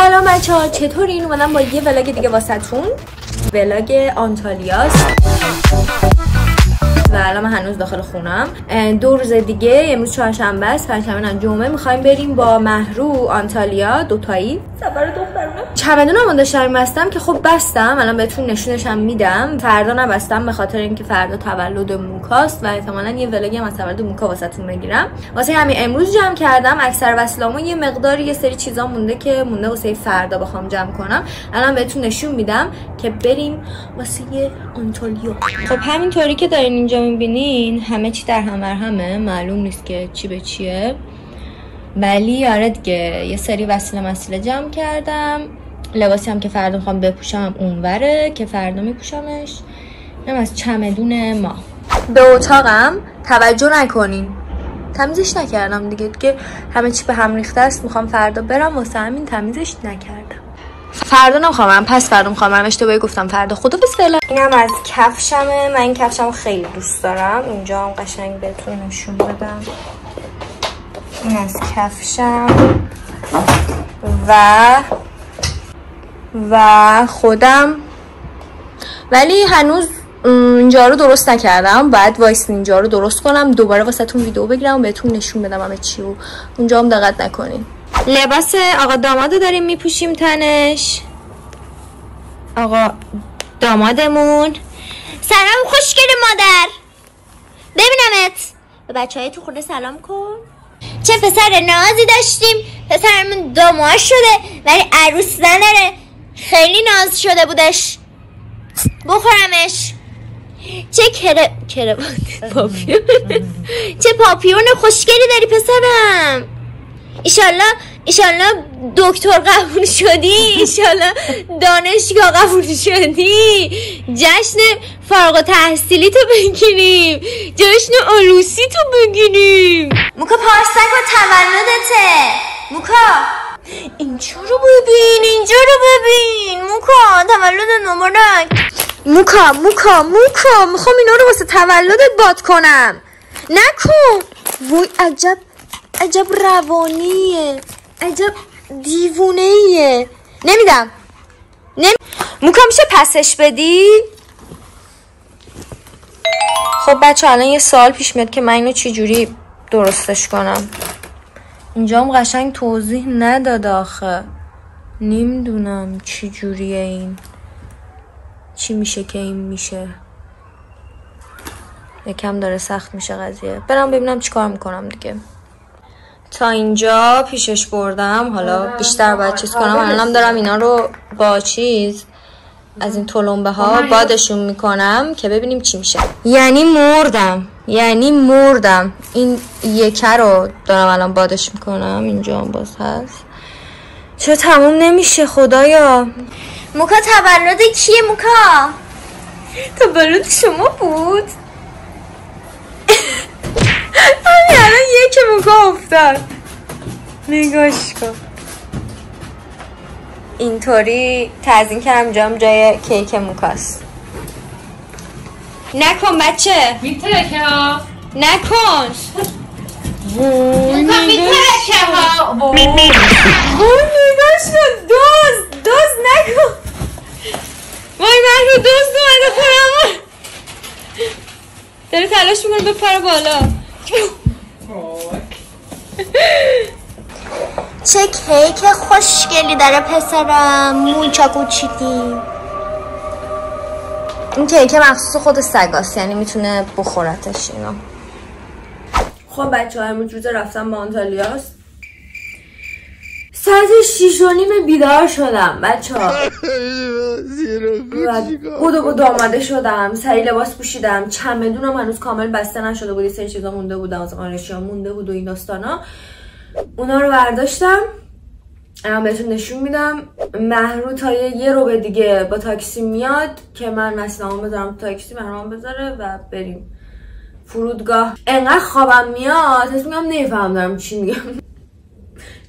سلام بچه ها چطورین؟ اومدم با یه ولاگ دیگه واسهتون. ولاگ آنتالیاست. و الان من هنوز داخل خونم. دو روز دیگه امروز چهارشنبه است پنجشنبه جمعه. می‌خوایم بریم با مهرو آنتالیا دوتایی. سفر دخترونه چمدونمو داشتم بستم که خب بستم. الان بهتون نشونشم میدم. فردا نبستم به خاطر اینکه فردا تولد موکاست و احتمالا یه ولاگی هم از تولد موکا واسهتون بگیرم. واسه همین امروز جمع کردم. اکثر وسیلامو یه مقداری یه سری چیزا مونده که مونده واسه فردا بخوام جمع کنم. الان بهتون نشون میدم که بریم واسه آنتالیا. خب همینطوری که دارین اینجا می‌بینین همه چی در همه همه معلوم نیست که چی به چیه. ولی آره دیگه یه سری وسیله مسیله جمع کردم. لباسی هم که فردا می‌خوام بپوشم اونوره که فردا میپوشمش. اینم از چمدون ما. به اتاقم توجه نکنین. تمیزش نکردم دیگه دیگه همه چی به هم ریخته است. می‌خوام فردا برم واسه همین تمیزش نکردم. فردا نمی‌خوام پس فردا می‌خوام. اشتباهی گفتم. فردا خدا فعلا اینم از کفشمه. من این کفشمو خیلی دوست دارم. اینجا هم قشنگ بهتون نشون بدم. این از کفشم. و و خودم. ولی هنوز اینجا رو درست نکردم. بعد وایس اینجا رو درست کنم. دوباره واسه تون ویدیو بگیرم و بهتون نشون بدم همه چی و اونجا هم دقت نکنین. لباس آقا دامادو داریم میپوشیم تنش. آقا دامادمون. سلام خوشگل مادر. ببینمت. به بچه های تو خونه سلام کن. چه پسر نازی داشتیم. پسرمون داماد شده ولی عروس نداره. خیلی ناز شده بودش. بخورمش. چه کره کره پاپیون. چه پاپیون خوشگلی داری پسرم. ایشالله ایشالله دکتر قبول شدی ایشالله دانشگاه قبول شدی. جشن فارغ تحصیلی تو بگیریم. جشن عروسی تو بگیریم. موکا پارسک و تولدته. موکا. اینجا رو ببین اینجا رو ببین. موکا تولد نمارک موکا موکا موکا. می‌خوام اینا رو واسه تولدت باد کنم. نکن. وای عجب عجب روانیه. عجب دیوونه ایه نمیدم. نمی... موکا میشه پسش بدی؟ خب بچه الان یه سال پیش میاد که من اینو چجوری درستش کنم؟ اینجا هم قشنگ توضیح نداد آخه. نمی‌دونم چجوریه این. چی میشه که این میشه؟ یکم داره سخت میشه قضیه. برم ببینم چیکار می‌کنم دیگه. تا اینجا پیشش بردم. حالا بیشتر باید چیز کنم. الانم دارم اینا رو با چیز از این تلمبه ها بادشون می‌کنم که ببینیم چی میشه. یعنی مردم یعنی مردم. این یکه رو دارم الان بادش می‌کنم. اینجا هم باز هست. چرا تموم نمیشه خدایا؟ موکا تولد کیه موکا؟ تولد شما بود. همین الان یک موکا افتاد؟ نگاش کن. اینطوری تزین کردم جام جای کیک موکاست. نکن بچه. میترکه ها. نکن. موکا میترکه ها. وای نگاش کن. دوز دوز نکن. وای من رو دوز اومده خورم داره تلاش می‌کنه بپره بالا. چه کیک خوشگلی داره پسرم موچا کوچیکی این کیک مخصوص خود سگاست یعنی می‌تونه بخورتش اینا. خب بچه ها امروز روز رفتم با آنتالیاست. ساعت شیش و نیم بیدار شدم بچه ها. بودو آمده شدم سری لباس پوشیدم. چمدونم هنوز کامل بسته نشده بود سری چیزا مونده بودم از آنشی مونده بود و این داستانا اونا رو برداشتم. الان بهتون نشون میدم. محرو تا یه رو به دیگه با تاکسی میاد که من مسئله بذارم تاکسی محروم بذاره و بریم. فرودگاه. انقدر خوابم میاد حس میگم نمیفهم دارم چی میگم.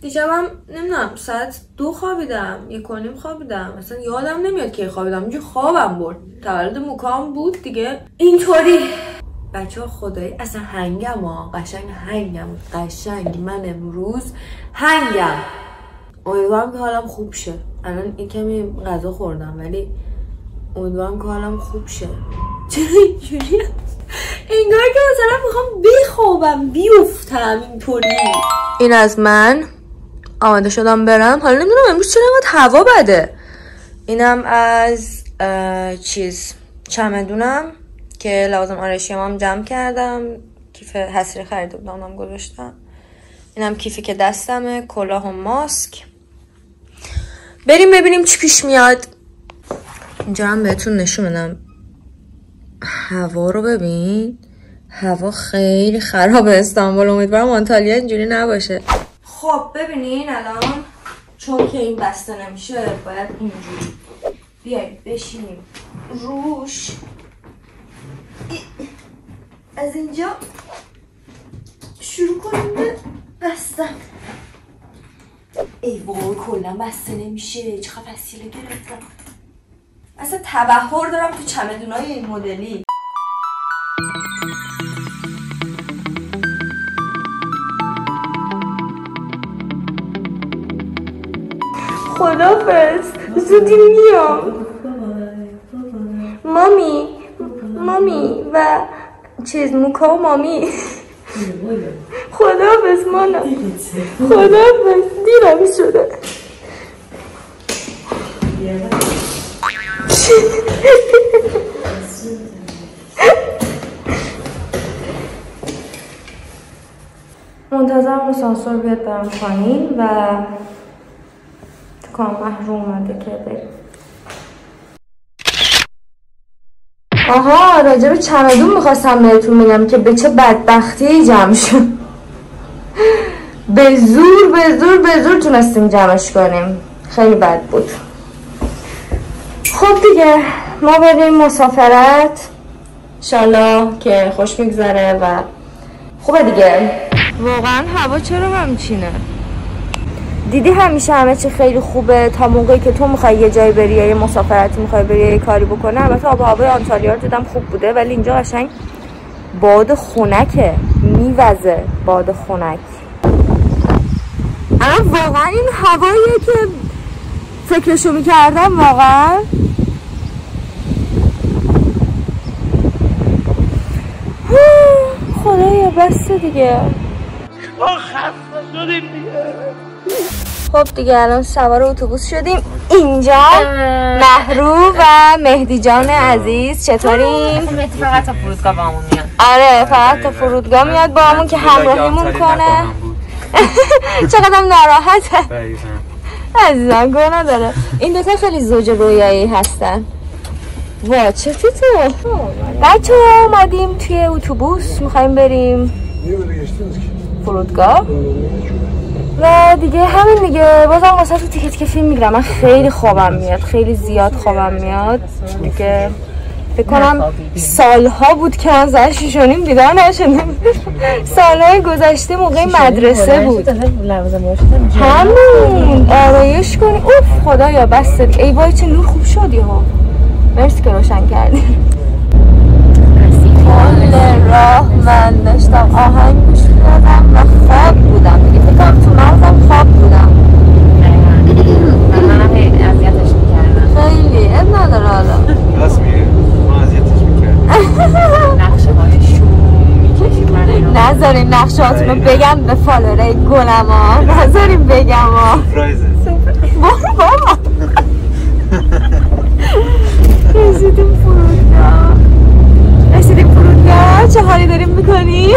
دیشبم نمی‌دونم ساعت دو خوابیدم یک کنیم خوابیدم. اصلا یادم نمیاد که خوابیدم. اینجا خوابم برد. تولد مکام بود دیگه. اینطوری. بچه ها خدایی اصلا هنگم ها. قشنگ هنگم. قشنگ. من امروز هنگم. امیدوارم که حالم خوب شه. الان این کمی غذا خوردم ولی امیدوارم که حالم خوب شه. چرا اینجوری؟ انگار که مثلا می‌خوام بخوابم بیفتم اینطوری. این از من. آماده شدم برم. حالا نمی‌دونم امروز چرا اینقدر هوا بده؟ اینم از چیز چمدونم که لوازم آرایشی هم جمع کردم. کیف حسری خریده بودم گذاشتم. اینم کیفی که دستمه کلاه و ماسک. بریم ببینیم چی پیش میاد. اینجا هم بهتون نشون بدم. هوا رو ببین. هوا خیلی خرابه استانبول. امیدوارم آنتالیا اینجوری نباشه. خب ببینین الان چون که این بسته نمیشه باید اینجوری بیایم بشینیم. روش. از اینجا شروع کنیم به بستن. ای وای کلا بسته نمیشه. چقدر وسیله گرفتم. اصلا تبهر دارم تو چمدونای این مدلی. خدافز زودی میام مامی مامی و چیز موکا و مامی. خدافز مانا. خدافز دیرم شده. منتظرم آسانسور بیاد برم پایین و کام محروم اومده که بریم. آها راجع به چمدون می‌خواستم بهتون بگم که به چه بدبختی جمع شد. به زور به زور به زور تونستیم جمعش کنیم. خیلی بد بود. خب دیگه ما بریم مسافرت. انشالله که خوش میگذره و خوبه دیگه. واقعا هوا چرا همچینه؟ دیدی همیشه همه چی خیلی خوبه؟ تا موقعی که تو می‌خوای یه جایی بری یا یه مسافرتی می‌خوای بری یه کاری بکنه البته آب هوای آنتالیا رو دیدم خوب بوده ولی اینجا قشنگ باد خنکه میوزه باد خنک. الان واقعا این هواییه که فکرشو می‌کردم واقعا. خدایا بس دیگه. خب دیگه الان سوار اتوبوس شدیم. اینجا محرو و مهدی جان عزیز چطوریم؟ مهدی فقط تا فرودگاه با همون میاد. آره فقط تا فرودگاه میاد با همون که همراهیمون کنه. چقدر ناراحته عزیزم گوه نداره این دوتا خیلی زوج رویایی هستن. وا چه تو بچه ها اومدیم توی اتوبوس. می‌خوایم بریم فرودگاه؟ و دیگه همین دیگه. بازم واسه تو تیکت که فیلم می‌گیرم. من خیلی خوابم میاد. خیلی زیاد خوابم میاد. دیگه فکر کنم سالها بود که من زن شیش و نیم بیدار نشدم سالهای گذشته موقع مدرسه بود. همون آرایش کنی. اوف خدایا بس. ای وای چه نور خوب شدی ها مرسی که روشن کردی. کل راه من داشتم. آهنگ گوش می‌دادم و خواب بودم. دیگه فکر کنم تو مغزم خواب بودم. منم اذیتش می‌کردم. خیلی. اب نداره حالا. راست میگه ما اذیتش نقشه های شوم می‌کشید من نذارین رو بگم به فالوره گلم ها نذارین بگم. ها سپرایزه بابا. رسیدیم فرودگاه. چه حالی داریم می‌کنی؟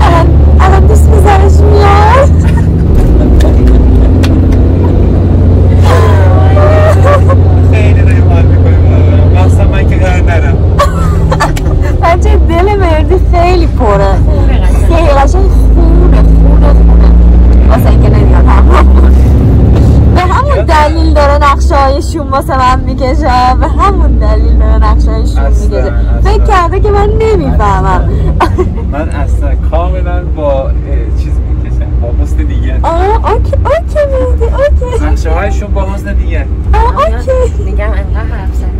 الان الان دوست پسرش میاد خیلی داریم حال می‌کنیم مخصوصا من که قرار نرم بچه دل مردی خیلی پره خیلی قشنگ خونه خونه خونه واسه اینکه نمیاد همون به همون دلیل داره نقشه های شوم واسه من می‌کشه. به همون دلیل داره نقشه های شوم اصلا، می‌کشه. اصلا. فکر کرده که من نمی‌فهمم. من اصلا کاملا با چیز می‌کشم. با حسن دیگه. آه اوکی اوکی مهدی اوکی. نقشه هایشون با حسن دیگه. آه اوکی. میگم انقدر حرف جایی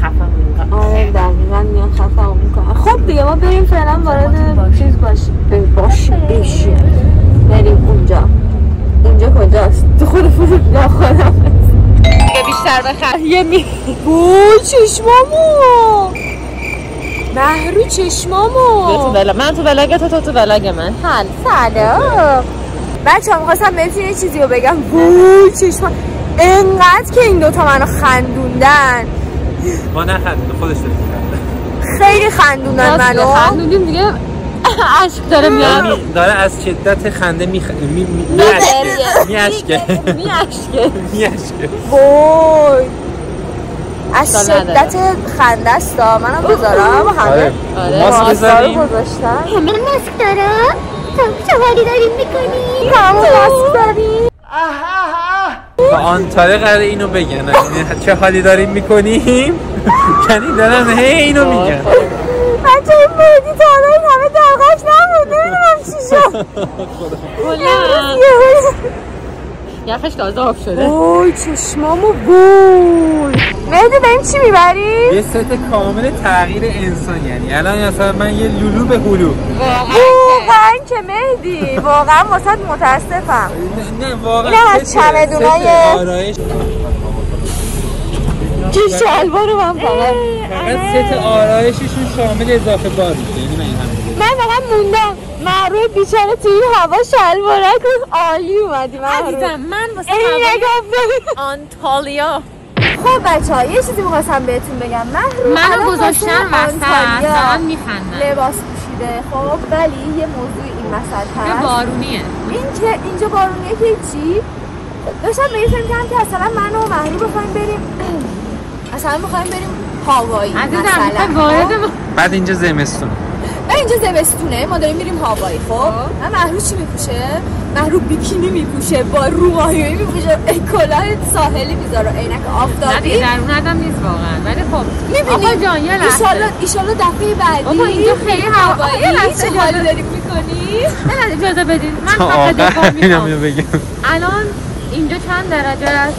خفه آره دقیقا میان خفه می‌کنن خب دیگه ما بریم فعلا وارد چیز باشیم. باشیم. بشیم بریم اونجا. اونجا کجاست؟ تو خود فرود لا خودم بیشتر بخر. یه می وای چشمامو. مهرو تو چشمامو بلا من تو بلاگ تو تو تو بلاگ من. حل سلام بچه هم خواستم بهتون یه چیزی رو بگم. وای چشمام. انقدر که این دوتا منو خندوندن. ما نخندیم خودش داره می‌خنده. خیلی خندوندن منو. خندونیم دیگه. عشق داره میاد. یعنی داره از شدت خنده میخ... می... می... میاشکه. میاشکه. میاشکه. وای. از. شدت خنده است. منم بذارم. همه آره. آره. ماسک بذاریم. همه ماسک دارم حالی داریم می‌کنی؟ همه ماسک داریم. با آن طریق قراره اینو بگن. یعنی چه حالی داریم می‌کنیم؟ یعنی دارن هی اینو میگن. بچه این مهدی تا حالا این همه دلغش نبود. نمی‌دونم چی شد. یخش تازه آب شده. وای چشمامو وای. مهدی بریم چی می‌بری؟ یه ست کامل تغییر انسان یعنی. الان مثلا من یه لولو به هلو. واقعا که. مهدی واقعا واسه متاسفم. نه, نه واقعا. اینم از چمدونای- که شلوار من فقط. فقط ست آرایششون شامل اضافه بار میشه یعنی من این هم من فقط موندم. محروه بیچاره توی این هوا شلوارک عالی اومدی محروه عزیزم من واسه ببین. آنتالیا. خب بچه ها یه چیزی می‌خواستم بهتون بگم. محروم منو واسه وسط دارن میخندن. لباس پوشیده. خب ولی یه موضوع این یه هست. بارونیه. این که اینجا بارونیه که چی؟ داشتم به فکر کردم. که اصلا من و محروم بخوایم بریم. اصلا می‌خوایم بریم هاوایی عزیزم مثلا. وارد خب؟ بعد اینجا زمستون. و اینجا زمستونه. ما داریم میریم هاوایی خب؟ من محروم چی میپوشه؟ محروم بیکینی میپوشه با روماهی میپوشه. کلاه ساحلی می‌ذاره. عینک نه آفتابی دیگه در اون آدم نیست واقعا. ولی خب می‌بینی؟ آقا جان یه ایشالله دفعه بعدی بابا اینجا خیلی هوا- هوایی. چه حالی اجازه- داری می‌کنی؟ لحظه اجازه بدید من حق دفاع بگم. الان اینجا چند درجه است؟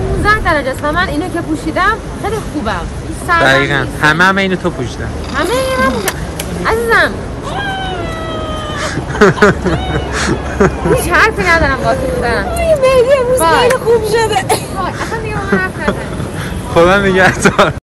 15 درجه است و من اینو که پوشیدم خیلی خوبم دقیقا. همه همه اینو تو پوشیدن. همه این هم پوشیدم. عزیزم. هیچ حرفی ندارم با تو بزنم مهدی امروز. خیلی خوب شده. اصلا دیگه با من حرف نزن. خدا نگهدار.